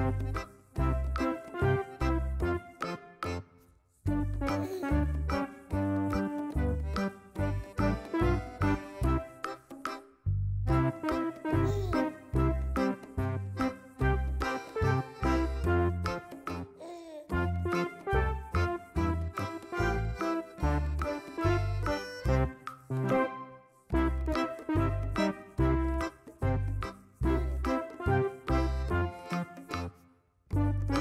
Bye. Mm-hmm.